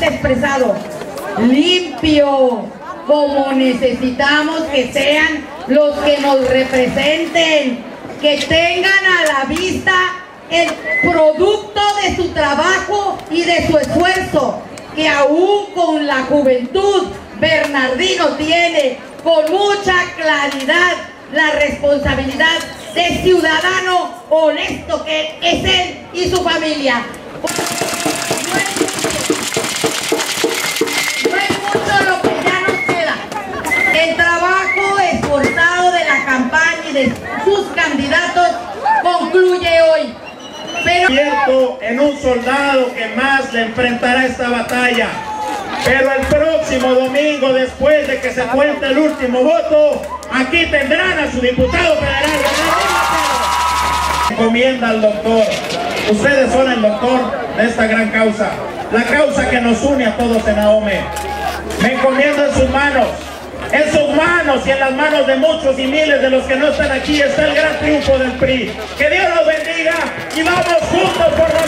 expresado limpio, como necesitamos que sean los que nos representen, que tengan a la vista el producto de su trabajo y de su esfuerzo, que aún con la juventud Bernardino tiene con mucha claridad la responsabilidad de ciudadano honesto que es él y su familia. Sus candidatos concluye hoy. Pero en un soldado que más le enfrentará esta batalla. Pero el próximo domingo, después de que se cuente el último voto, aquí tendrán a su diputado federal. Encomienda al doctor. Ustedes son el doctor de esta gran causa. La causa que nos une a todos en Ahome. Me encomiendo en sus manos. En sus manos y en las manos de muchos y miles de los que no están aquí está el gran triunfo del PRI. Que Dios los bendiga y vamos juntos por